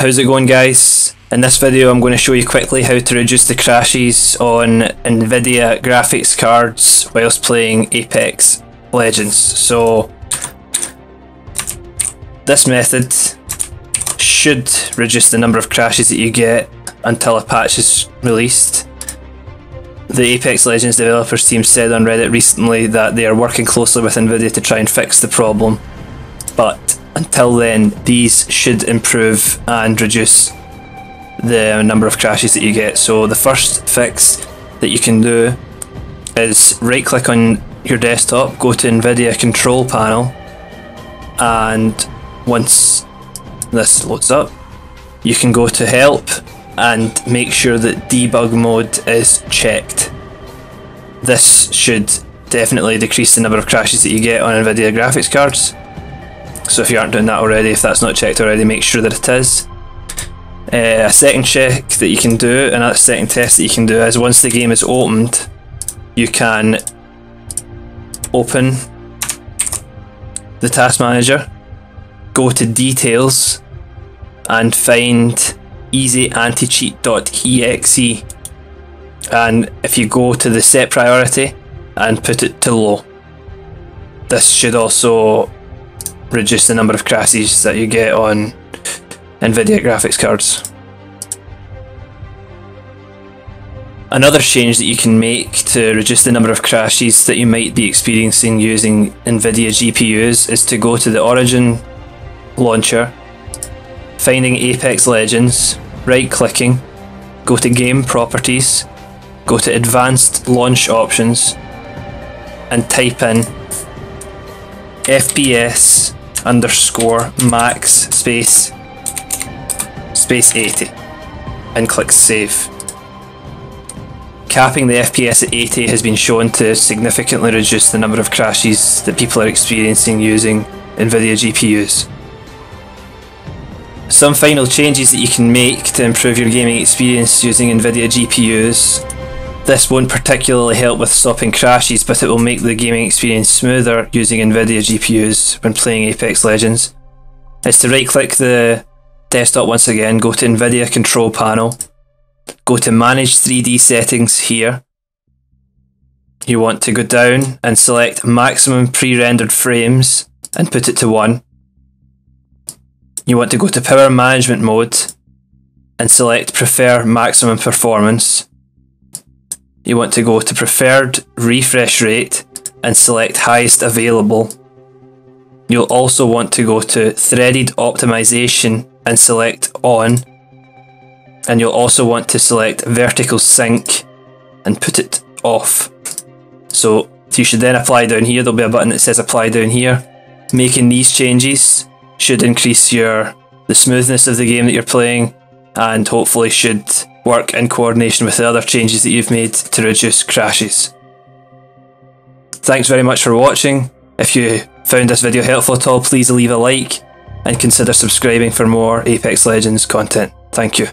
How's it going guys? In this video I'm going to show you quickly how to reduce the crashes on Nvidia graphics cards whilst playing Apex Legends. So this method should reduce the number of crashes that you get until a patch is released. The Apex Legends developers team said on Reddit recently that they are working closely with Nvidia to try and fix the problem, but until then, these should improve and reduce the number of crashes that you get. So the first fix that you can do is right click on your desktop, go to NVIDIA control panel, and once this loads up, you can go to help and make sure that debug mode is checked. This should definitely decrease the number of crashes that you get on NVIDIA graphics cards. So if you aren't doing that already, if that's not checked already, make sure that it is. Uh, a second check that you can do, and a second test that you can do is once the game is opened, you can open the task manager, go to details, and find easyanticheat.exe. And if you go to the set priority and put it to low, this should also reduce the number of crashes that you get on NVIDIA graphics cards. Another change that you can make to reduce the number of crashes that you might be experiencing using NVIDIA GPUs is to go to the Origin launcher, finding Apex Legends, right clicking, go to Game Properties, go to Advanced Launch Options, and type in FPS underscore max space space 80 and click save. Capping the FPS at 80 has been shown to significantly reduce the number of crashes that people are experiencing using NVIDIA GPUs. Some final changes that you can make to improve your gaming experience using NVIDIA GPUs this won't particularly help with stopping crashes, but it will make the gaming experience smoother using Nvidia GPUs when playing Apex Legends. Is to right click the desktop once again, go to Nvidia control panel, go to manage 3D settings here. You want to go down and select maximum pre-rendered frames and put it to 1. You want to go to power management mode and select prefer maximum performance you want to go to preferred refresh rate and select highest available. You'll also want to go to threaded optimization and select on. And you'll also want to select vertical sync and put it off. So you should then apply down here. There'll be a button that says apply down here. Making these changes should increase your the smoothness of the game that you're playing and hopefully should work in coordination with the other changes that you've made to reduce crashes. Thanks very much for watching. If you found this video helpful at all, please leave a like and consider subscribing for more Apex Legends content. Thank you.